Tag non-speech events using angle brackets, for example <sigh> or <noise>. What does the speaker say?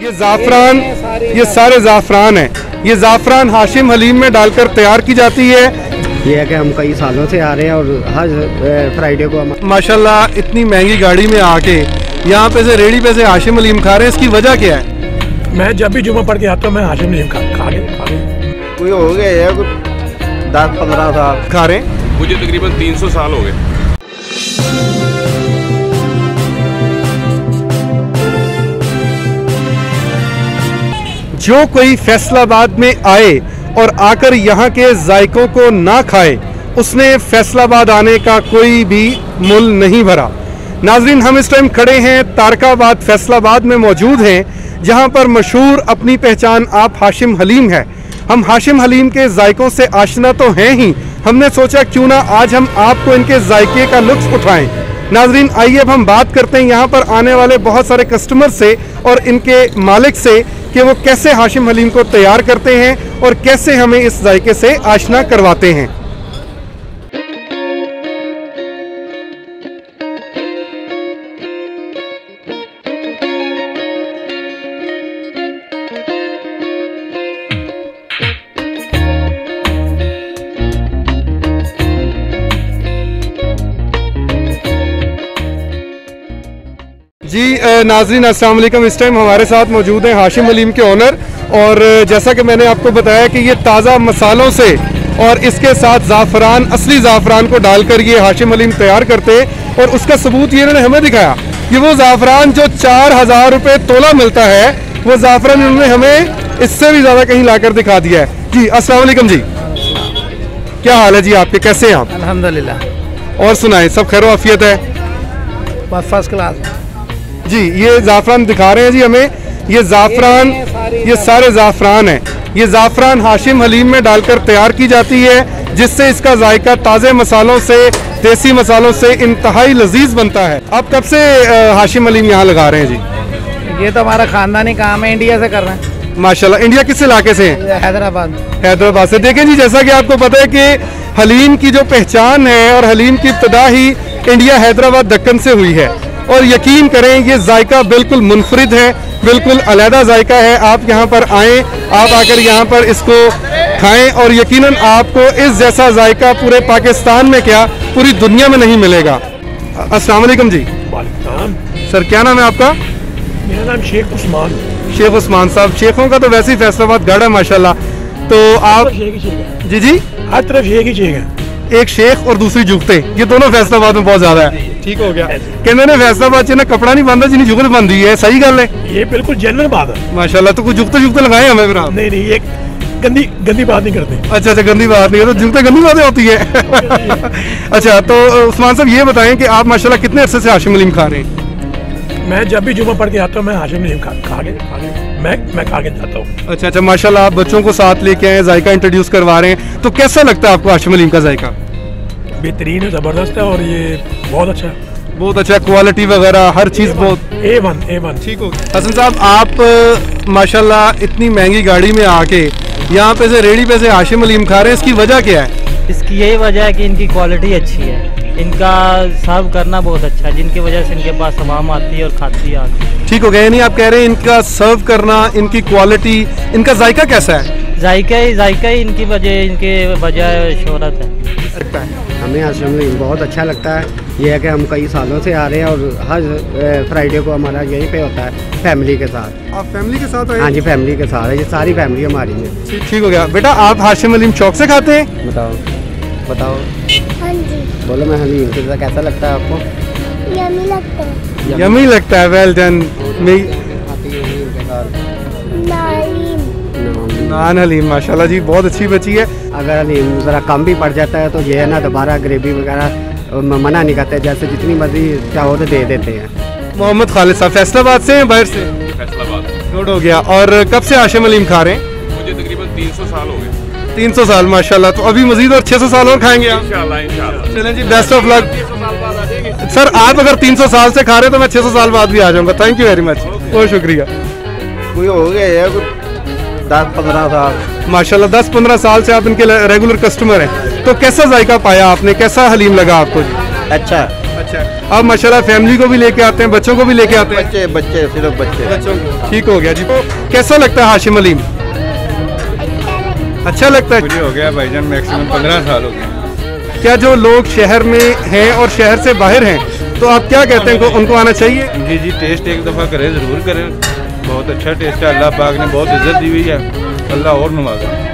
ये जाफरान ये सारे जाफरान हैं। ये जाफरान हाशिम हलीम में डालकर तैयार की जाती है। ये है कि हम कई सालों से आ रहे हैं और हर फ्राइडे को हम माशाल्लाह इतनी महँगी गाड़ी में आके यहाँ पे से रेडी पे से हाशिम हलीम खा रहे हैं। इसकी वजह क्या है? मैं जब भी जुमा पढ़ के आता हूँ मैं हाशिम नहीं खा खा के कोई हो गए है दस पंद्रह साल। खा रहे मुझे तकरीबन 300 साल हो गए। जो कोई फैसलाबाद में आए और आकर यहाँ के जायकों को ना खाए, उसने फैसलाबाद आने का कोई भी मुल नहीं भरा। नाजरीन, हम इस टाइम खड़े हैं तारकाबाद फैसलाबाद में मौजूद हैं, जहाँ पर मशहूर अपनी पहचान आप हाशिम हलीम है। हम हाशिम हलीम के जायकों से आशना तो हैं ही, हमने सोचा क्यों ना आज हम आपको इनके जायके का लुत्फ उठाएँ। नाजरीन, आइए अब हम बात करते हैं यहाँ पर आने वाले बहुत सारे कस्टमर से और इनके मालिक से। कि वो कैसे हाशिम हलीम को तैयार करते हैं और कैसे हमें इस जायके से आशना करवाते हैं। जी नाजरीन अस्सलाम वालेकुम। इस टाइम हमारे साथ मौजूद हैं हाशिम हलीम के ओनर और जैसा कि मैंने आपको बताया कि ये ताज़ा मसालों से और इसके साथ ज़ाफ़रान असली ज़ाफ़रान को डालकर ये हाशिम हलीम तैयार करते हैं और उसका सबूत ये इन्होंने हमें दिखाया कि वो ज़ाफ़रान जो चार हज़ार रुपये तोला मिलता है वो ज़ाफ़रान इन्होंने हमें इससे भी ज़्यादा कहीं लाकर दिखा दिया है। जी वालेकुम जी। क्या हाल है जी आपके? कैसे हैं आप? अल्हम्दुलिल्लाह। और सुनाएँ सब खैर वाफियत है? बस फ़र्स्ट क्लास। जी ये ज़ाफ़रान दिखा रहे हैं जी हमें। ये ज़ाफ़रान ये सारे ज़ाफ़रान हैं। ये ज़ाफ़रान हाशिम हलीम में डालकर तैयार की जाती है जिससे इसका जायका ताज़े मसालों से देसी मसालों से इंतहाई लजीज बनता है। आप कब से हाशिम हलीम यहाँ लगा रहे हैं जी? ये तो हमारा खानदानी काम है इंडिया से कर रहे हैं। माशाल्लाह इंडिया किस इलाके से हैं? हैदराबाद। हैदराबाद से। देखें जी जैसा कि आपको पता है कि हलीम की जो पहचान है और हलीम की इब्तदा ही इंडिया हैदराबाद दक्कन से हुई है। और यकीन करें ये जायका बिल्कुल मुनफरद है बिल्कुल अलहदा जायका है। आप यहाँ पर आएँ आप आकर यहाँ पर इसको खाएँ और यकीनन आपको इस जैसा जायका पूरे पाकिस्तान में क्या पूरी दुनिया में नहीं मिलेगा। अस्सलाम वालेकुम जी। सर क्या नाम है आपका? मेरा नाम शेख उस्मान। शेख उस्मान साहब शेखों का तो वैसे ही फैसलाबाद गढ़ है माशाल्लाह। तो आप शेख शेख जी जी। हर तरफ़ शेख ही शेख है। एक शेख और दूसरी जुगते। ये दोनों फैसलाबाद में बहुत ज़्यादा है। ठीक हो गया। कहते ने फैसलाबाद च ना कपड़ा नहीं बांधा जिन्हें जुगत बांधी है सही गल है? ये बिल्कुल जनरल बात है। माशाल्लाह तो कुछ जुगते जुगते लगाए हमें फिर आप? नहीं नहीं ये गंदी गंदी बात नहीं करते। अच्छा अच्छा गंदी बात नहीं करते तो जुगते गंदी बातें होती है। <laughs> अच्छा तो उस्मान साहब ये बताएँ कि आप माशाल्लाह कितने अरसे से हाशिम अलीम खा रहे हैं? मैं जब भी जुमा पढ़ के आता हूँ मैं हाशिम नहीं खा खा के खा के मैं मैं खा के जाता हूँ। अच्छा अच्छा माशाल्लाह आप बच्चों को साथ लेके आए जायका इंट्रोड्यूस करवा रहे हैं। तो कैसा लगता है आपको हाशिम अलीम का जायका? बेहतरीन है ज़बरदस्त है और ये बहुत अच्छा है। बहुत अच्छा क्वालिटी वगैरह हर चीज़ बहुत ए वन ए वन ठीक हो गया। हसन साहब आप माशाल्लाह इतनी महँगी गाड़ी में आके यहाँ पे से रेडी पे से हाशिम अलीम खा रहे हैं इसकी वजह क्या है? इसकी यही वजह है कि इनकी क्वालिटी अच्छी है। इनका सर्व करना बहुत अच्छा है जिनकी वजह से इनके पास आवाम आती है और खाती है ठीक हो गया यानी आप कह रहे हैं इनका सर्व करना इनकी क्वालिटी इनका जायका कैसा है? जायका ही जायका ही इनकी वजह इनके वजह शोहरत है। हमें हाशिम हलीम बहुत अच्छा लगता है। ये है कि हम कई सालों से आ रहे हैं और हर फ्राइडे को हमारा यहीं पे होता है फैमिली के साथ। आप फैमिली के साथ हाँ जी फैमिली के साथ है। ये सारी फैमिली हमारी है। ठीक हो गया। बेटा आप हाशिम अलीम चौक से खाते हैं? बताओ बताओ। हाँ जी। बोलो मैं हलीम के साथ कैसा लगता है आपको? यमी लगता है। यमी लगता है। वेल डन नान हलीम माशाल्लाह जी बहुत अच्छी बची है। अगर हलीम ज़रा कम भी पड़ जाता है तो ये है ना दोबारा ग्रेवी वगैरह मना नहीं करते जैसे जितनी मर्ज़ी चाहो तो दे देते हैं। मोहम्मद खालिद साहब फैसलाबाद से हैं बाहर से? फैसलाबाद। नोट हो गया। और कब से हाशिम अलीम खा रहे हैं? मुझे तकरीबन 300 साल हो गए। 300 साल माशाल्लाह। तो अभी मजीद और 600 साल और खाएँगे आप? इंशाल्लाह इंशाल्लाह। चलें जी बेस्ट ऑफ़ लक सर आप अगर 300 साल से खा रहे हैं तो मैं 600 साल बाद भी आ जाऊँगा। थैंक यू वेरी मच बहुत शुक्रिया। कोई हो गया है दस पंद्रह साल। माशाल्लाह 10-15 साल से आप इनके रेगुलर कस्टमर हैं। तो कैसा जायका पाया आपने? कैसा हलीम लगा आपको? जी अच्छा। अच्छा। आप माशाल्लाह फैमिली को भी लेके आते हैं बच्चों को भी लेके आते हैं? बच्चे बच्चे सिर्फ़ बच्चे। बच्चों को। ठीक हो गया जी। कैसा लगता है हाशिम अलीम अच्छा लगता है? हो गया भाईजान मैक्सिमम पंद्रह साल हो गए। क्या जो लोग शहर में हैं और शहर से बाहर हैं तो आप क्या कहते हैं उनको, उनको आना चाहिए? जी जी टेस्ट एक दफ़ा करें ज़रूर करें। बहुत अच्छा टेस्ट है, अल्लाह पाक ने बहुत इज़्ज़त दी हुई है। अल्लाह और नवाजा